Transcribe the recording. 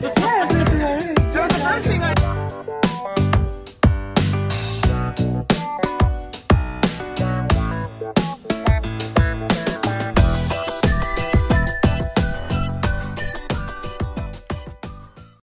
yes.